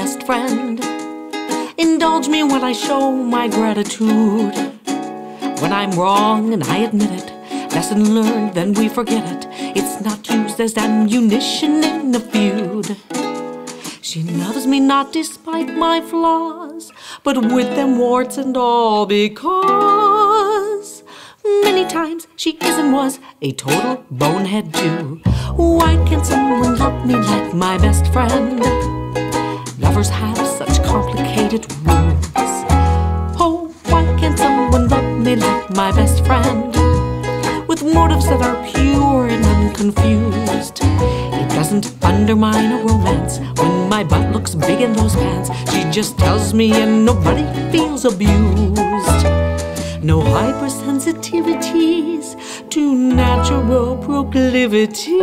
best friend. Indulge me when I show my gratitude. When I'm wrong and I admit it, lesson learned, then we forget it. It's not used as ammunition in a feud. She loves me not despite my flaws, but with them warts and all because many times she is and was a total bonehead too. Why can't someone love me like my best friend? Lovers have such complicated rules. Oh, why can't someone love me like my best friend? With motives that are pure and unconfused. It doesn't undermine a romance when my butt looks big in those pants. She just tells me and nobody feels abused. No hypersensitivities to natural proclivities.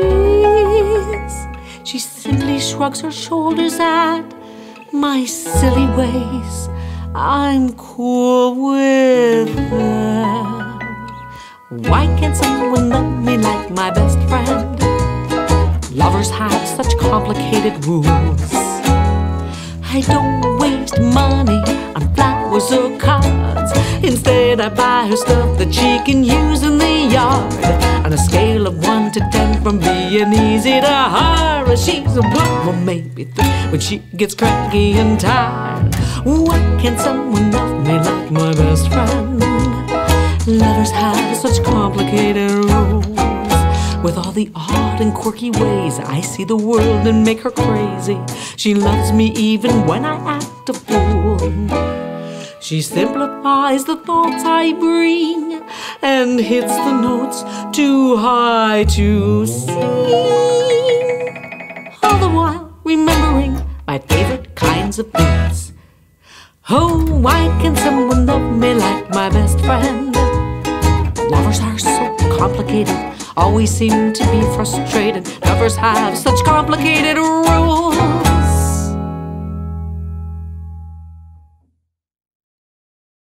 She simply shrugs her shoulders at my silly ways. I'm cool with them. Why can't someone love me like my best friend? Lovers have such complicated rules. I don't waste money on flowers or cards. Instead, I buy her stuff that she can use in the yard. A scale of 1 to 10, from being easy to hard, she's a one, well, maybe three when she gets cranky and tired. Why can't someone love me like my best friend? Lovers have such complicated rules. With all the odd and quirky ways, I see the world and make her crazy. She loves me even when I act a fool. She simplifies the thoughts I bring and hits the notes too high to sing. All the while remembering my favorite kinds of foods. Oh, why can someone love me like my best friend? Lovers are so complicated, always seem to be frustrated. Lovers have such complicated rules.